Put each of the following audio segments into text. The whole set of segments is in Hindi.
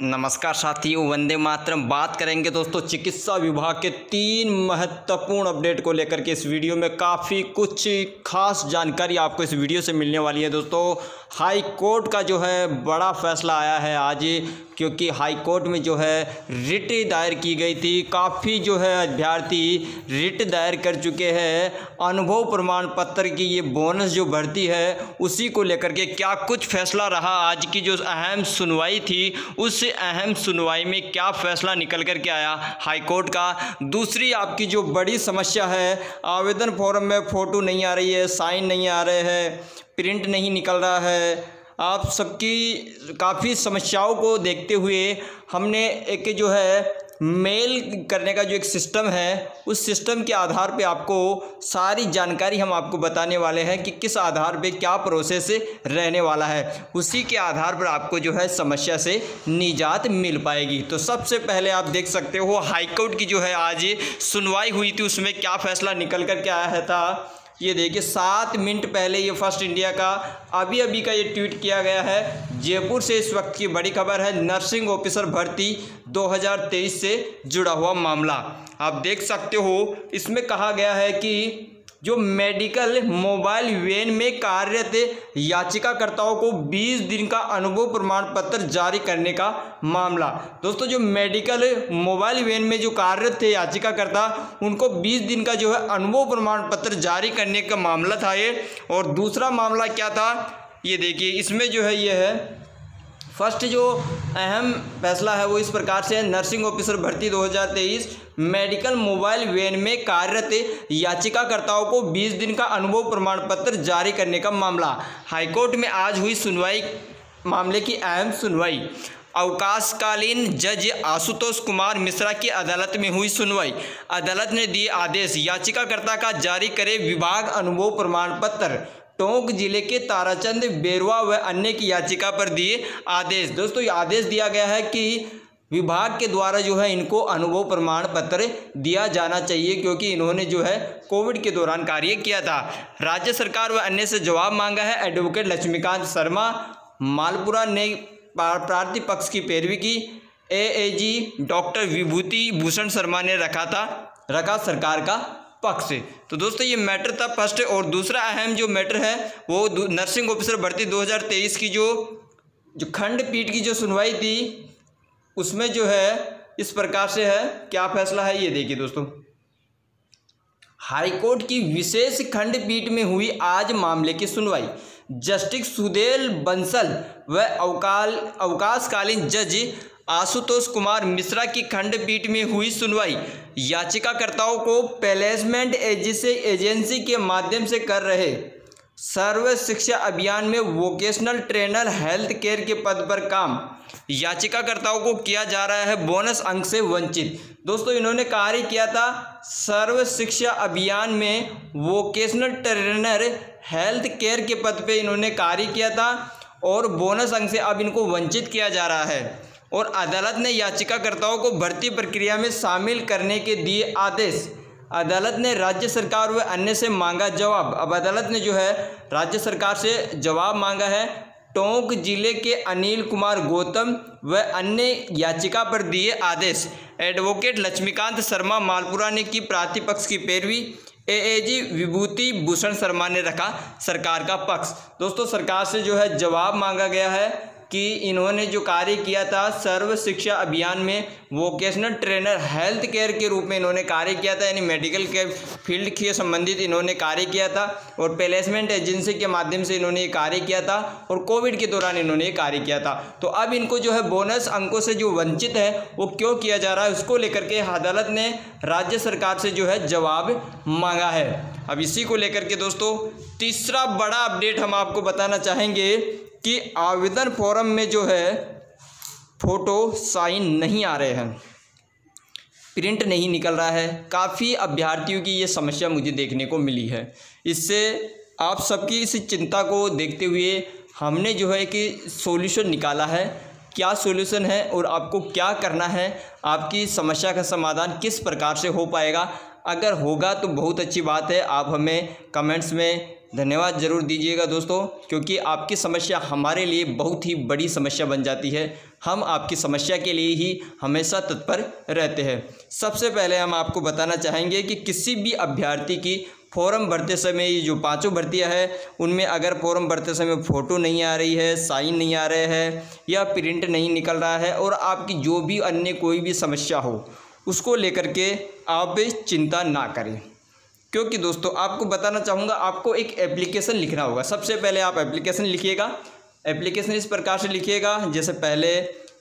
नमस्कार साथियों, वंदे मातरम। बात करेंगे दोस्तों चिकित्सा विभाग के तीन महत्वपूर्ण अपडेट को लेकर के इस वीडियो में काफ़ी कुछ खास जानकारी आपको इस वीडियो से मिलने वाली है दोस्तों। हाई कोर्ट का जो है बड़ा फैसला आया है आज, क्योंकि हाई कोर्ट में जो है रिट दायर की गई थी। काफ़ी जो है अभ्यर्थी रिट दायर कर चुके हैं। अनुभव प्रमाण पत्र की ये बोनस जो भर्ती है, उसी को लेकर के क्या कुछ फैसला रहा? आज की जो अहम सुनवाई थी, उस अहम सुनवाई में क्या फैसला निकल कर के आया हाई कोर्ट का? दूसरी आपकी जो बड़ी समस्या है, आवेदन फॉर्म में फ़ोटो नहीं आ रही है, साइन नहीं आ रहे हैं। प्रिंट नहीं निकल रहा है। आप सबकी काफ़ी समस्याओं को देखते हुए हमने एक जो है मेल करने का जो एक सिस्टम है, उस सिस्टम के आधार पे आपको सारी जानकारी हम आपको बताने वाले हैं कि किस आधार पे क्या प्रोसेस रहने वाला है। उसी के आधार पर आपको जो है समस्या से निजात मिल पाएगी। तो सबसे पहले आप देख सकते हो हाईकोर्ट की जो है आज सुनवाई हुई थी, उसमें क्या फैसला निकल कर के आया है था? ये देखिए, सात मिनट पहले ये फ़र्स्ट इंडिया का, अभी अभी का ये ट्वीट किया गया है। जयपुर से इस वक्त की बड़ी खबर है नर्सिंग ऑफिसर भर्ती 2023 से जुड़ा हुआ मामला। आप देख सकते हो, इसमें कहा गया है कि जो मेडिकल मोबाइल वैन में कार्यरत याचिकाकर्ताओं को 20 दिन का अनुभव प्रमाण पत्र जारी करने का मामला। दोस्तों, जो मेडिकल मोबाइल वैन में जो कार्यरत थे, याचिकाकर्ता, उनको 20 दिन का जो है अनुभव प्रमाण पत्र जारी करने का मामला था ये। और दूसरा मामला क्या था? ये देखिए, इसमें जो है, ये है फ़र्स्ट जो अहम फैसला है वो इस प्रकार से नर्सिंग ऑफिसर भर्ती 2023 मेडिकल मोबाइल वैन में कार्यरत याचिकाकर्ताओं को 20 दिन का अनुभव प्रमाण पत्र जारी करने का मामला। हाईकोर्ट में आज हुई सुनवाई, मामले की अहम सुनवाई। अवकाशकालीन जज आशुतोष कुमार मिश्रा की अदालत में हुई सुनवाई। अदालत ने दिए आदेश, याचिकाकर्ता का जारी करे विभाग अनुभव प्रमाण पत्र टोंक ज़िले के ताराचंद बेरवा व अन्य की याचिका पर दिए आदेश। दोस्तों, ये आदेश दिया गया है कि विभाग के द्वारा जो है इनको अनुभव प्रमाण पत्र दिया जाना चाहिए, क्योंकि इन्होंने जो है कोविड के दौरान कार्य किया था। राज्य सरकार व अन्य से जवाब मांगा है एडवोकेट लक्ष्मीकांत शर्मा। मालपुरा ने प्रार्थी पक्ष की पैरवी की। एएजी डॉक्टर विभूति भूषण शर्मा ने रखा था, रखा सरकार का पक्ष से। तो दोस्तों, ये मैटर था फ़र्स्ट और दूसरा अहम जो मैटर है, वो नर्सिंग ऑफिसर भर्ती 2023 की जो जो खंड पीठ की जो सुनवाई थी, उसमें जो है, इस प्रकार से है। क्या फैसला है, ये देखिए दोस्तों। हाईकोर्ट की विशेष खंडपीठ में हुई आज मामले की सुनवाई। जस्टिस सुदेल बंसल व अवकाल, अवकाशकालीन जज आशुतोष कुमार मिश्रा की खंडपीठ में हुई सुनवाई। याचिकाकर्ताओं को प्लेसमेंट एजेंसी के माध्यम से कर रहे सर्व शिक्षा अभियान में वोकेशनल ट्रेनर हेल्थ केयर के पद पर काम। याचिकाकर्ताओं को किया जा रहा है बोनस अंक से वंचित। दोस्तों, इन्होंने कार्य किया था सर्व शिक्षा अभियान में वोकेशनल ट्रेनर हेल्थ केयर के पद पे इन्होंने कार्य किया था और बोनस अंक से अब इनको वंचित किया जा रहा है। और अदालत ने याचिकाकर्ताओं को भर्ती प्रक्रिया में शामिल करने के दिए आदेश। अदालत ने राज्य सरकार व अन्य से मांगा जवाब। अब अदालत ने जो है, राज्य सरकार से जवाब मांगा है। टोंक ज़िले के अनिल कुमार गौतम व अन्य याचिका पर दिए आदेश। एडवोकेट लक्ष्मीकांत शर्मा मालपुरा ने की प्रतिपक्ष की पैरवी। एएजी विभूति भूषण शर्मा ने रखा सरकार का पक्ष। दोस्तों, सरकार से जो है जवाब मांगा गया है। कि इन्होंने जो कार्य किया था सर्व शिक्षा अभियान में वोकेशनल ट्रेनर हेल्थ केयर के रूप में इन्होंने कार्य किया था, यानी मेडिकल के फ़ील्ड के संबंधित इन्होंने कार्य किया था और प्लेसमेंट एजेंसी के माध्यम से इन्होंने ये कार्य किया था और कोविड के दौरान इन्होंने ये कार्य किया था। तो अब इनको जो है बोनस अंकों से जो वंचित है, वो क्यों किया जा रहा है, उसको लेकर के अदालत ने राज्य सरकार से जो है जवाब मांगा है। अब इसी को लेकर के दोस्तों, तीसरा बड़ा अपडेट हम आपको बताना चाहेंगे कि आवेदन फॉर्म में जो है, फ़ोटो साइन नहीं आ रहे हैं। प्रिंट नहीं निकल रहा है। काफ़ी अभ्यर्थियों की ये समस्या मुझे देखने को मिली है। इससे आप सबकी इस चिंता को देखते हुए हमने जो है कि सॉल्यूशन निकाला है। क्या सॉल्यूशन है और आपको क्या करना है? आपकी समस्या का समाधान किस प्रकार से हो पाएगा? अगर होगा तो बहुत अच्छी बात है। आप हमें कमेंट्स में धन्यवाद ज़रूर दीजिएगा दोस्तों, क्योंकि आपकी समस्या हमारे लिए बहुत ही बड़ी समस्या बन जाती है। हम आपकी समस्या के लिए ही हमेशा तत्पर रहते हैं। सबसे पहले हम आपको बताना चाहेंगे कि किसी भी अभ्यर्थी की फॉर्म भरते समय ये जो पाँचों भर्तियाँ हैं, उनमें अगर फॉर्म भरते समय फ़ोटो नहीं आ रही है, साइन नहीं आ रहे हैं, या प्रिंट नहीं निकल रहा है, और आपकी जो भी अन्य कोई भी समस्या हो, उसको लेकर के आप चिंता ना करें। क्योंकि दोस्तों, आपको बताना चाहूँगा, आपको एक एप्लीकेशन लिखना होगा। सबसे पहले आप एप्लीकेशन लिखिएगा। एप्लीकेशन इस प्रकार से लिखिएगा, जैसे पहले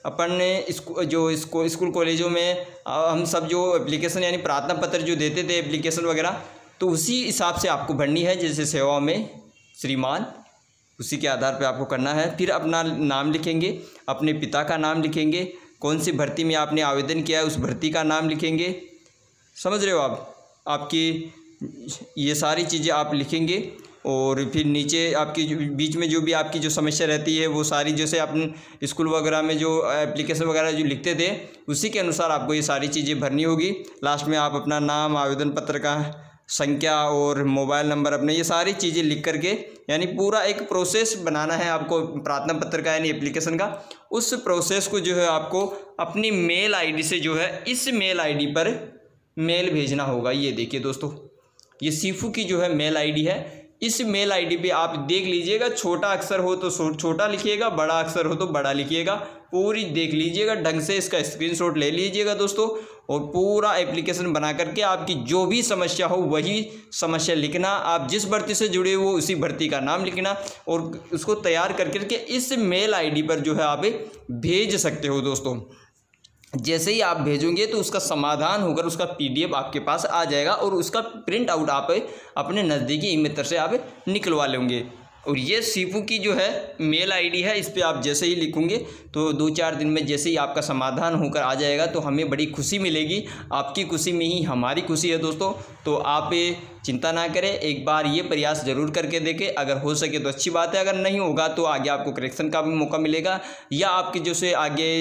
अपन ने इसको, जो इसको, स्कूल कॉलेजों में हम सब जो एप्लीकेशन यानी प्रार्थना पत्र जो देते थे एप्लीकेशन वगैरह तो उसी हिसाब से आपको भरनी है, जैसे सेवा में श्रीमान, उसी के आधार पर आपको करना है। फिर अपना नाम लिखेंगे, अपने पिता का नाम लिखेंगे, कौन सी भर्ती में आपने आवेदन किया है, उस भर्ती का नाम लिखेंगे। समझ रहे हो आप? आपकी ये सारी चीज़ें आप लिखेंगे और फिर नीचे आपकी बीच में जो भी आपकी जो समस्या रहती है, वो सारी जैसे आप स्कूल वगैरह में जो एप्लीकेशन वगैरह जो लिखते थे, उसी के अनुसार आपको ये सारी चीज़ें भरनी होगी। लास्ट में आप अपना नाम, आवेदन पत्र का संख्या और मोबाइल नंबर अपने ये सारी चीज़ें लिख करके, यानी पूरा एक प्रोसेस बनाना है आपको प्रार्थना पत्र का, यानी एप्लीकेशन का। उस प्रोसेस को जो है आपको अपनी मेल आईडी से जो है इस मेल आईडी पर मेल भेजना होगा। ये देखिए दोस्तों ये सीफू की जो है मेल आईडी है। इस मेल आईडी पे आप देख लीजिएगा, छोटा अक्षर हो तो छोटा लिखिएगा, बड़ा अक्षर हो तो बड़ा लिखिएगा। पूरी देख लीजिएगा, ढंग से इसका स्क्रीनशॉट ले लीजिएगा दोस्तों और पूरा एप्लीकेशन बना करके आपकी जो भी समस्या हो वही समस्या लिखना। आप जिस भर्ती से जुड़े हो, उसी भर्ती का नाम लिखना और उसको तैयार कर करके इस मेल आईडी पर जो है आप भेज सकते हो दोस्तों। जैसे ही आप भेजोगे तो उसका समाधान होकर उसका पीडीएफ आपके पास आ जाएगा और उसका प्रिंट आउट आप अपने नज़दीकी ई से आप निकलवा लेंगे। और ये सीपू की जो है मेल आईडी है, इस पर आप जैसे ही लिखोगे तो दो चार दिन में जैसे ही आपका समाधान होकर आ जाएगा तो हमें बड़ी खुशी मिलेगी। आपकी खुशी में ही हमारी खुशी है दोस्तों। तो आप चिंता ना करें, एक बार ये प्रयास ज़रूर करके देखें। अगर हो सके तो अच्छी बात है, अगर नहीं होगा तो आगे आपको करेक्शन का भी मौका मिलेगा। या आपके जो से आगे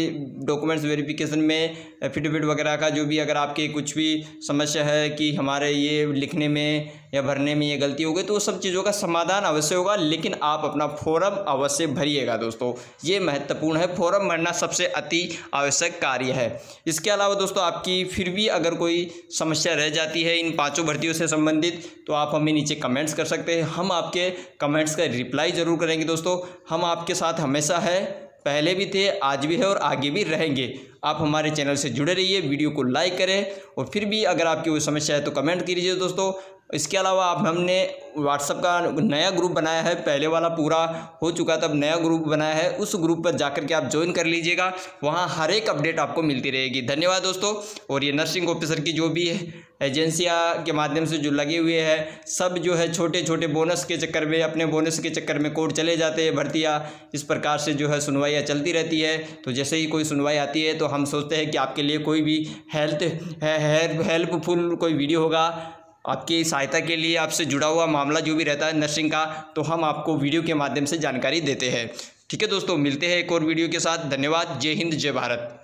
डॉक्यूमेंट्स वेरिफिकेशन में एफिडेविट वगैरह का जो भी अगर आपके कुछ भी समस्या है कि हमारे ये लिखने में या भरने में ये गलती हो गई तो वो सब चीज़ों का समाधान अवश्य होगा। लेकिन आप अपना फॉरम अवश्य भरिएगा दोस्तों। ये महत्वपूर्ण है फॉरम भरना सबसे अति आवश्यक कार्य है। इसके अलावा दोस्तों, आपकी फिर भी अगर कोई समस्या रह जाती है इन पाँचों भर्तियों से संबंधित संबंधित तो आप हमें नीचे कमेंट्स कर सकते हैं। हम आपके कमेंट्स का रिप्लाई ज़रूर करेंगे दोस्तों। हम आपके साथ हमेशा है, पहले भी थे, आज भी है और आगे भी रहेंगे। आप हमारे चैनल से जुड़े रहिए, वीडियो को लाइक करें और फिर भी अगर आपकी कोई समस्या है तो कमेंट कीजिए दोस्तों। इसके अलावा आप हमने व्हाट्सअप का नया ग्रुप बनाया है, पहले वाला पूरा हो चुका था, अब नया ग्रुप बनाया है, उस ग्रुप पर जाकर के आप ज्वाइन कर लीजिएगा, वहाँ हर एक अपडेट आपको मिलती रहेगी। धन्यवाद दोस्तों। और ये नर्सिंग ऑफिसर की जो भी एजेंसियाँ के माध्यम से जो लगे हुए हैं, सब जो है छोटे छोटे बोनस के चक्कर में, अपने बोनस के चक्कर में कोर्ट चले जाते हैं, भर्तियाँ इस प्रकार से जो है सुनवाइयाँ चलती रहती है। तो जैसे ही कोई सुनवाई आती है तो हम सोचते हैं कि आपके लिए कोई भी हेल्थ हेल्पफुल कोई वीडियो होगा, आपकी सहायता के लिए आपसे जुड़ा हुआ मामला जो भी रहता है नर्सिंग का तो हम आपको वीडियो के माध्यम से जानकारी देते हैं। ठीक है दोस्तों, मिलते हैं एक और वीडियो के साथ। धन्यवाद। जय हिंद, जय भारत।